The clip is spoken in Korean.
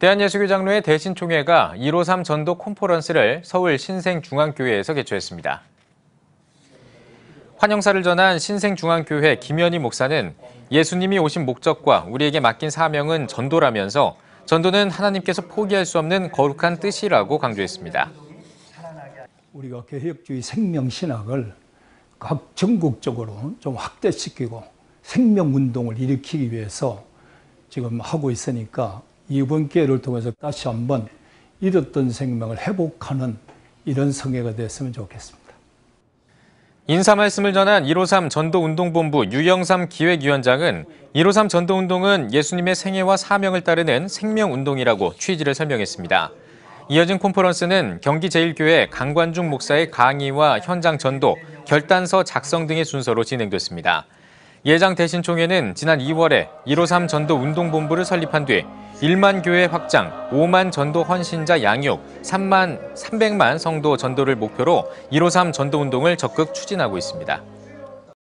대한예수교 장로회 대신총회가 153 전도 콘퍼런스를 서울 신생중앙교회에서 개최했습니다. 환영사를 전한 신생중앙교회 김현희 목사는 예수님이 오신 목적과 우리에게 맡긴 사명은 전도라면서 전도는 하나님께서 포기할 수 없는 거룩한 뜻이라고 강조했습니다. 우리가 개혁주의 생명신학을 각 전국적으로 좀 확대시키고 생명운동을 일으키기 위해서 지금 하고 있으니까 이번 기회를 통해서 다시 한번 잃었던 생명을 회복하는 이런 성회가 됐으면 좋겠습니다. 인사 말씀을 전한 153 전도운동본부 유영삼 기획위원장은 153 전도운동은 예수님의 생애와 사명을 따르는 생명운동이라고 취지를 설명했습니다. 이어진 콘퍼런스는 경기제일교회 강관중 목사의 강의와 현장 전도, 결단서 작성 등의 순서로 진행됐습니다. 예장 대신총회는 지난 2월에 153 전도 운동본부를 설립한 뒤 1만 교회 확장, 5만 전도 헌신자 양육, 3만 300만 성도 전도를 목표로 153 전도 운동을 적극 추진하고 있습니다.